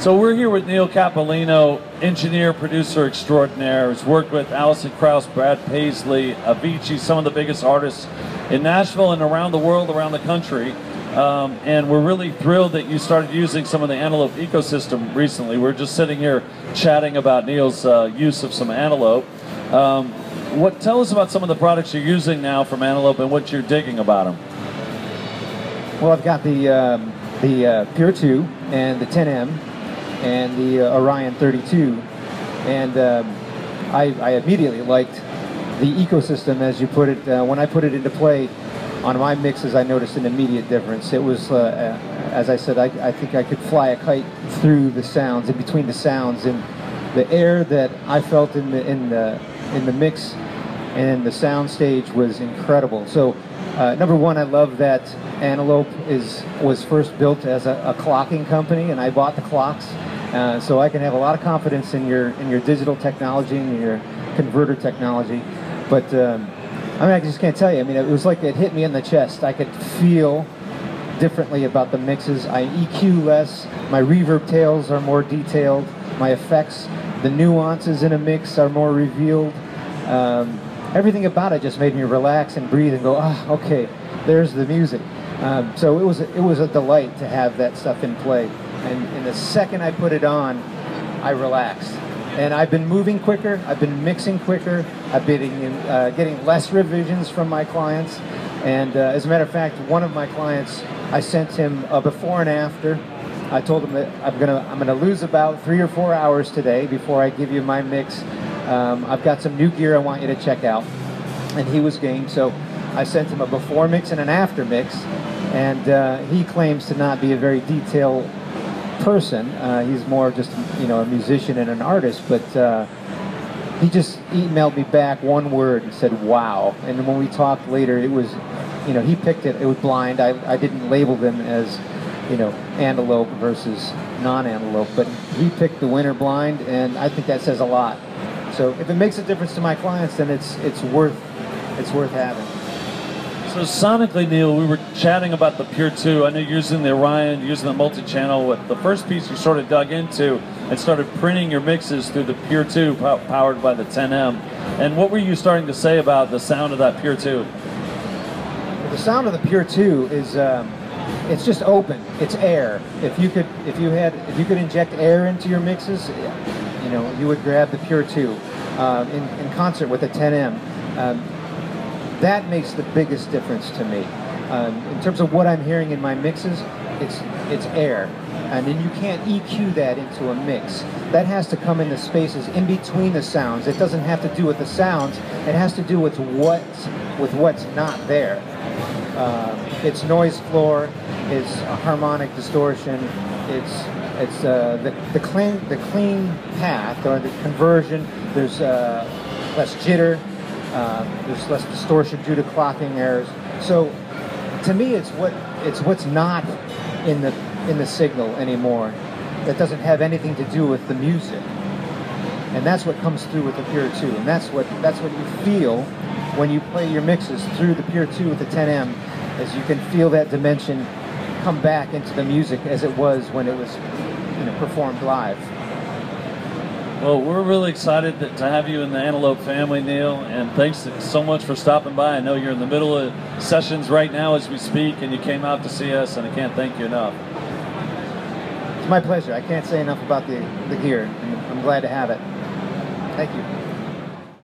So we're here with Neal Cappellino, engineer, producer extraordinaire, who's worked with Alison Krauss, Brad Paisley, Avicii, some of the biggest artists in Nashville and around the world, around the country. Um, and we're really thrilled that you started using some of the Antelope ecosystem recently. We're just sitting here chatting about Neal's uh, use of some Antelope. Um, what tell us about some of the products you're using now from Antelope and what you're digging about them? Well, I've got the um, the uh, Pure 2 and the 10M and the uh, Orion 32, and um, I, I, immediately liked the ecosystem as you put it. Uh, when I put it into play on my mixes, I noticed an immediate difference. It was, uh, uh, as I said, I, I think I could fly a kite through the sounds, in between the sounds, and the air that I felt in the in the in the mix and the sound stage was incredible. So, uh, number one, I love that Antelope is was first built as a, a clocking company, and I bought the clocks, uh, so I can have a lot of confidence in your in your digital technology and your converter technology. But um, I mean, I just can't tell you. I mean, it was like it hit me in the chest. I could feel differently about the mixes. I EQ less. My reverb tails are more detailed. My effects, the nuances in a mix are more revealed. Um, everything about it just made me relax and breathe and go, ah, oh, okay, there's the music. Um, so it was it was a delight to have that stuff in play. And, and the second I put it on, I relaxed. And I've been moving quicker. I've been mixing quicker. I've been uh, getting less revisions from my clients. And uh, as a matter of fact, one of my clients, I sent him a before and after. I told him that I'm gonna I'm gonna lose about three or four hours today before I give you my mix. Um, I've got some new gear I want you to check out, and he was game. So I sent him a before mix and an after mix, and uh, he claims to not be a very detailed person. Uh, he's more just you know a musician and an artist, but uh, he just emailed me back one word and said "wow." And when we talked later, it was you know he picked it. It was blind. I, I didn't label them as you know antelope versus non-antelope, but he picked the winner blind, and I think that says a lot. So if it makes a difference to my clients, then it's it's worth it's worth having. So sonically, Neal, we were chatting about the Pure 2. I know you're using the Orion, using the multi-channel. What the first piece you sort of dug into and started printing your mixes through the Pure 2 powered by the 10M. And what were you starting to say about the sound of that Pure 2? The sound of the Pure 2 is um, it's just open. It's air. If you could if you had if you could inject air into your mixes, you know, you would grab the Pure 2 um, in, in concert with a 10M. Um, that makes the biggest difference to me. Um, in terms of what I'm hearing in my mixes, it's it's air, and then you can't EQ that into a mix. That has to come in the spaces in between the sounds. It doesn't have to do with the sounds. It has to do with what's with what's not there. Uh, it's noise floor. It's harmonic distortion. It's it's uh, the the clean the clean path or the conversion. There's uh, less jitter. Uh, there's less distortion due to clocking errors. So, to me, it's what it's what's not in the in the signal anymore that doesn't have anything to do with the music, and that's what comes through with the Pure 2, and that's what that's what you feel when you play your mixes through the Pure 2 with the 10M, as you can feel that dimension come back into the music as it was when it was you know performed live. Well, we're really excited to have you in the Antelope family, Neal, and thanks so much for stopping by. I know you're in the middle of sessions right now as we speak, and you came out to see us, and I can't thank you enough. It's my pleasure. I can't say enough about the, the gear. I'm glad to have it. Thank you.